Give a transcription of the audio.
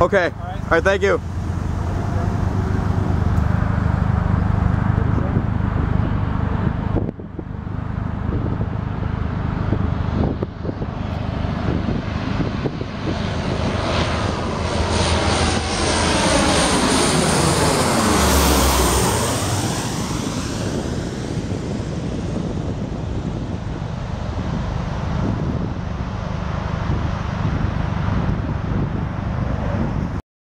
Okay. All right, All right thank you.